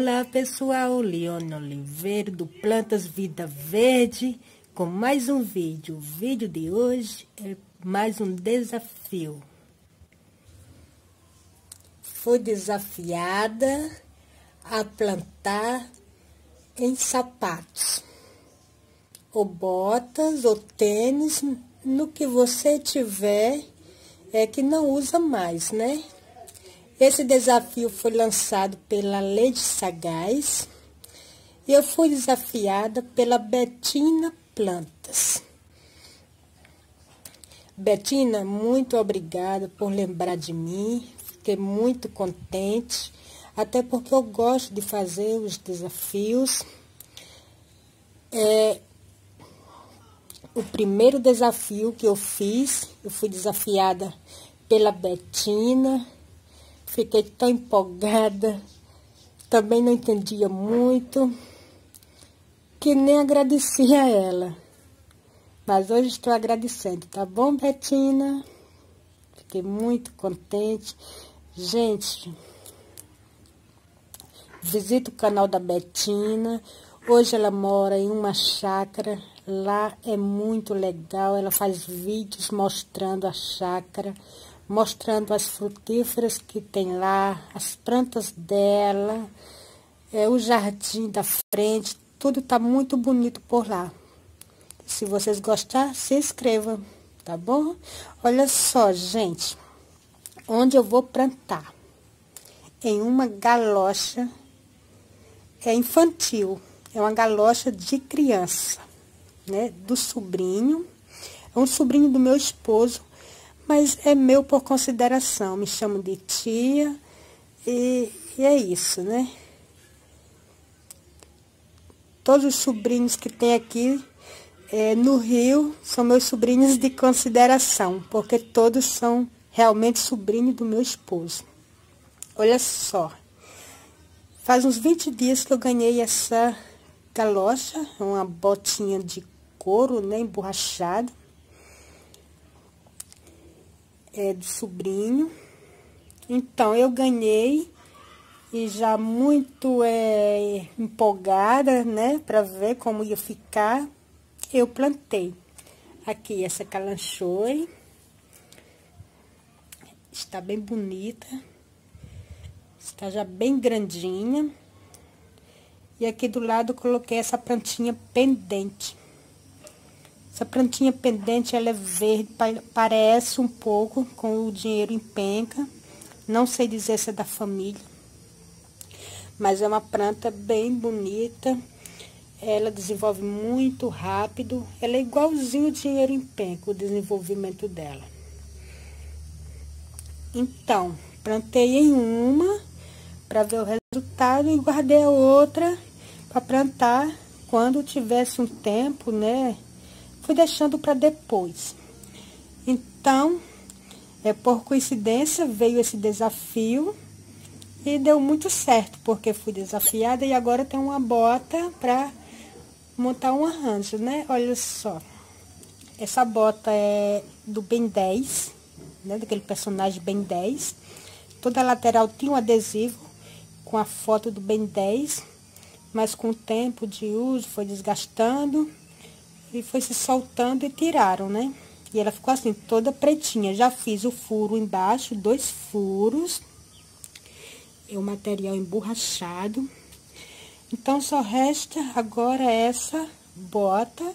Olá pessoal, Leone Oliveira do Plantas Vida Verde com mais um vídeo. O vídeo de hoje é mais um desafio. Fui desafiada a plantar em sapatos, ou botas, ou tênis, no que você tiver, é que não usa mais, né? Esse desafio foi lançado pela Lady Sagaz e eu fui desafiada pela Betina Plantas. Betina, muito obrigada por lembrar de mim. Fiquei muito contente, até porque eu gosto de fazer os desafios. É, o primeiro desafio que eu fiz, eu fui desafiada pela Betina Fiquei tão empolgada, também não entendia muito, que nem agradeci a ela. Mas hoje estou agradecendo, tá bom, Betina? Fiquei muito contente. Gente, visita o canal da Betina. Hoje ela mora em uma chácara. Lá é muito legal. Ela faz vídeos mostrando a chácara mostrando as frutíferas que tem lá, as plantas dela, é, o jardim da frente, tudo tá muito bonito por lá. Se vocês gostar, se inscrevam, tá bom? Olha só, gente, onde eu vou plantar? Em uma galocha, é infantil, é uma galocha de criança, né? Do sobrinho, é um sobrinho do meu esposo, mas é meu por consideração. Me chamo de tia e, e é isso, né? Todos os sobrinhos que tem aqui é, no Rio são meus sobrinhos de consideração, porque todos são realmente sobrinhos do meu esposo. Olha só, faz uns 20 dias que eu ganhei essa galocha, uma botinha de couro, né, emborrachada é, do sobrinho. Então, eu ganhei e já muito é, empolgada, né, para ver como ia ficar, eu plantei. Aqui essa calanchoe, está bem bonita, está já bem grandinha. E aqui do lado coloquei essa plantinha pendente. Essa plantinha pendente, ela é verde, parece um pouco com o dinheiro em penca. Não sei dizer se é da família. Mas é uma planta bem bonita. Ela desenvolve muito rápido. Ela é igualzinho o dinheiro em penca, o desenvolvimento dela. Então, plantei em uma para ver o resultado e guardei a outra para plantar quando tivesse um tempo, né? Fui deixando para depois. Então, é, por coincidência, veio esse desafio e deu muito certo, porque fui desafiada e agora tem uma bota para montar um arranjo, né? Olha só. Essa bota é do Ben 10, né? Daquele personagem Ben 10. Toda a lateral tinha um adesivo com a foto do Ben 10, mas com o tempo de uso foi desgastando e foi se soltando e tiraram, né? E ela ficou assim, toda pretinha. Já fiz o furo embaixo, dois furos. E o material emborrachado. Então, só resta agora essa bota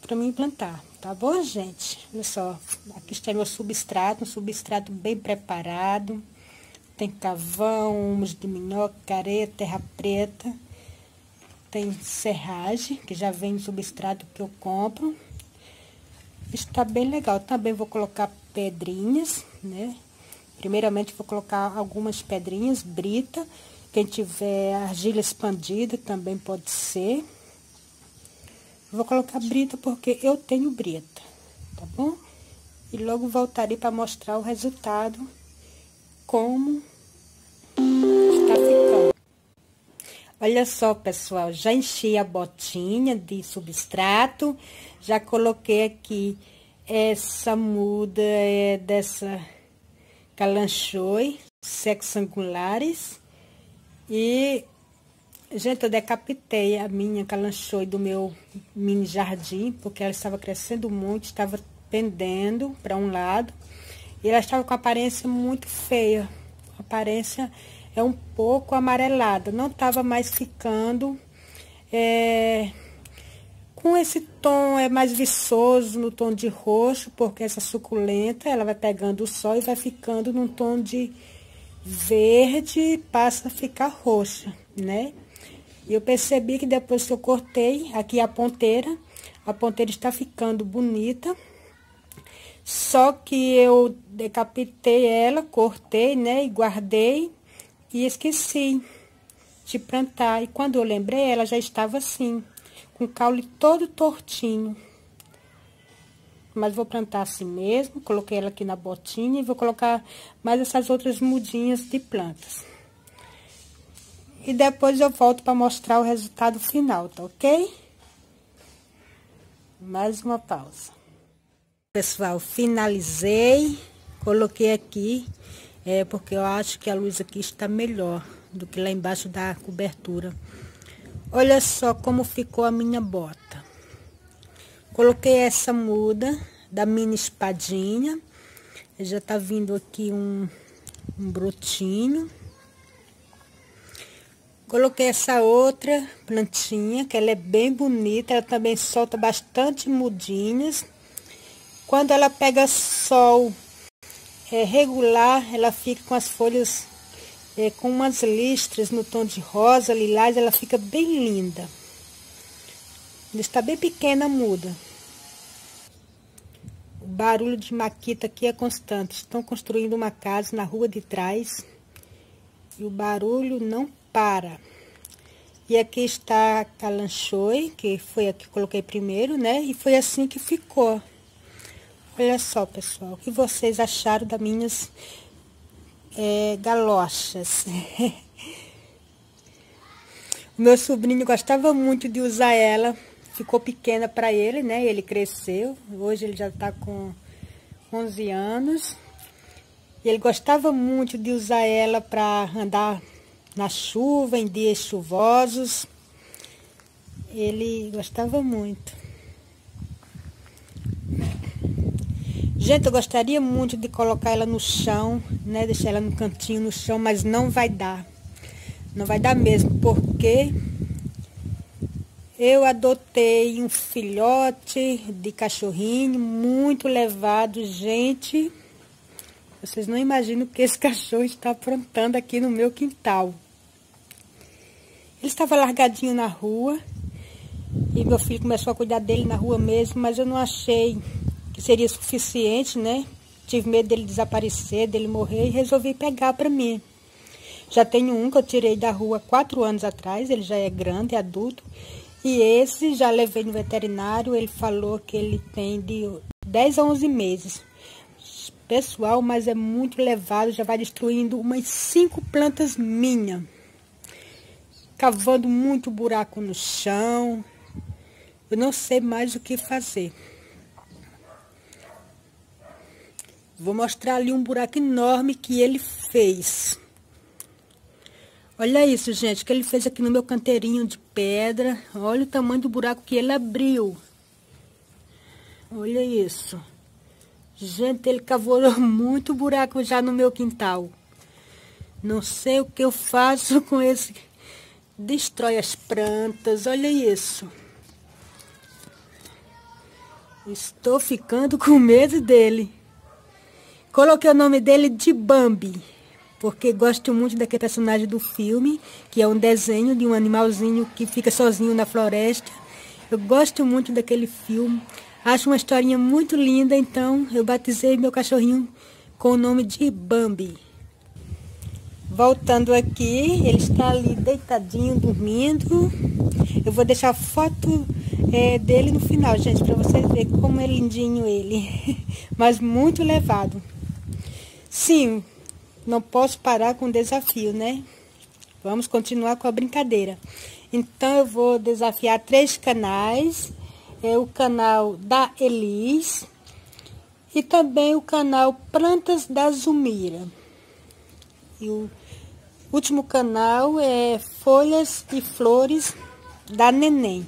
para me implantar, tá bom, gente? Olha só, aqui está meu substrato, um substrato bem preparado. Tem cavão, humus de minhoca, careta, terra preta tem serragem, que já vem substrato que eu compro. Está bem legal. Também vou colocar pedrinhas, né? Primeiramente, vou colocar algumas pedrinhas, brita. Quem tiver argila expandida também pode ser. Vou colocar brita porque eu tenho brita, tá bom? E logo voltarei para mostrar o resultado, como Olha só, pessoal, já enchi a botinha de substrato, já coloquei aqui essa muda é dessa calanchoi, sexangulares, e Gente, eu decapitei a minha calanchoe do meu mini jardim, porque ela estava crescendo muito, estava pendendo para um lado. E ela estava com aparência muito feia. Aparência é um pouco amarelada. Não estava mais ficando é, com esse tom é mais viçoso, no tom de roxo, porque essa suculenta, ela vai pegando o sol e vai ficando num tom de verde passa a ficar roxa, né? E eu percebi que depois que eu cortei aqui a ponteira, a ponteira está ficando bonita. Só que eu decapitei ela, cortei, né, e guardei e esqueci de plantar. E quando eu lembrei, ela já estava assim, com o caule todo tortinho. Mas vou plantar assim mesmo, coloquei ela aqui na botinha e vou colocar mais essas outras mudinhas de plantas. E depois eu volto para mostrar o resultado final, tá ok? Mais uma pausa. Pessoal, finalizei, coloquei aqui, é porque eu acho que a luz aqui está melhor do que lá embaixo da cobertura. Olha só como ficou a minha bota. Coloquei essa muda da mini espadinha. Já tá vindo aqui um, um brotinho. Coloquei essa outra plantinha, que ela é bem bonita, ela também solta bastante mudinhas. Quando ela pega sol é, regular, ela fica com as folhas é, com umas listras no tom de rosa, lilás, ela fica bem linda. Ela está bem pequena, muda. O barulho de maquita aqui é constante. Estão construindo uma casa na rua de trás e o barulho não para. E aqui está a calanchoe, que foi a que coloquei primeiro, né? E foi assim que ficou. Olha só, pessoal, o que vocês acharam das minhas é, galochas? o meu sobrinho gostava muito de usar ela. Ficou pequena para ele, né? Ele cresceu. Hoje ele já está com 11 anos. E ele gostava muito de usar ela para andar na chuva, em dias chuvosos. Ele gostava muito. Gente, eu gostaria muito de colocar ela no chão, né? Deixar ela no cantinho no chão, mas não vai dar. Não vai dar mesmo, porque eu adotei um filhote de cachorrinho muito levado, gente. Vocês não imaginam o que esse cachorro está aprontando aqui no meu quintal. Ele estava largadinho na rua e meu filho começou a cuidar dele na rua mesmo, mas eu não achei que seria suficiente, né? Tive medo dele desaparecer, dele morrer e resolvi pegar para mim. Já tenho um que eu tirei da rua quatro anos atrás, ele já é grande, adulto. E esse já levei no veterinário, ele falou que ele tem de 10 a 11 meses pessoal, mas é muito levado, já vai destruindo umas cinco plantas minhas. Cavando muito buraco no chão. Eu não sei mais o que fazer. Vou mostrar ali um buraco enorme que ele fez. Olha isso, gente, que ele fez aqui no meu canteirinho de pedra. Olha o tamanho do buraco que ele abriu. Olha isso. Gente, ele cavou muito buraco já no meu quintal. Não sei o que eu faço com esse. Destrói as plantas, olha isso. Estou ficando com medo dele. Coloquei o nome dele de Bambi, porque gosto muito daquele personagem do filme, que é um desenho de um animalzinho que fica sozinho na floresta. Eu gosto muito daquele filme. Acho uma historinha muito linda, então eu batizei meu cachorrinho com o nome de Bambi. Voltando aqui, ele está ali deitadinho, dormindo. Eu vou deixar a foto é, dele no final, gente, para vocês verem como é lindinho ele. Mas muito levado. Sim, não posso parar com o desafio, né? Vamos continuar com a brincadeira. Então, eu vou desafiar três canais é o canal da Elis e também o canal Plantas da Zumira. E o, último canal é Folhas e Flores da Neném.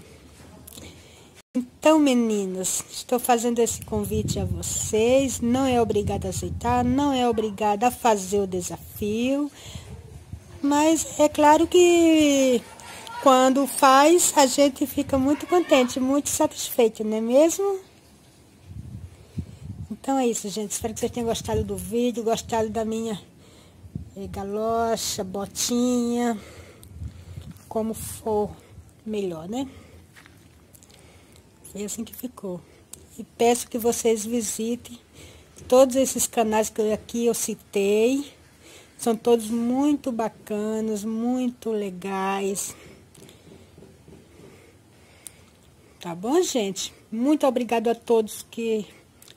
Então, meninas, estou fazendo esse convite a vocês. Não é obrigada a aceitar, não é obrigada a fazer o desafio. Mas é claro que quando faz, a gente fica muito contente, muito satisfeito, não é mesmo? Então é isso, gente. Espero que vocês tenham gostado do vídeo, gostado da minha eh, galocha, botinha, como for melhor, né? Foi assim que ficou. E peço que vocês visitem todos esses canais que aqui eu citei. São todos muito bacanas, muito legais. Tá bom, gente? Muito obrigado a todos que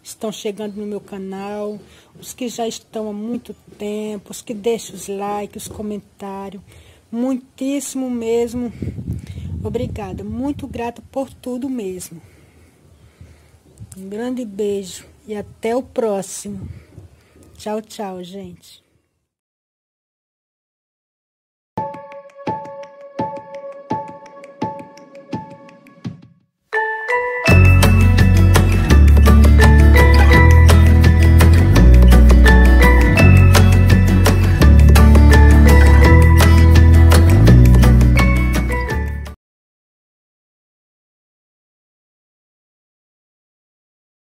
estão chegando no meu canal, os que já estão há muito tempo, os que deixam os likes, os comentários. Muitíssimo mesmo Obrigada, muito grata por tudo mesmo. Um grande beijo e até o próximo. Tchau, tchau, gente.